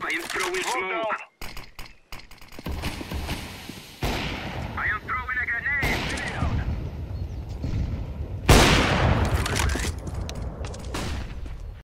I am throwing Smoke smoke. down.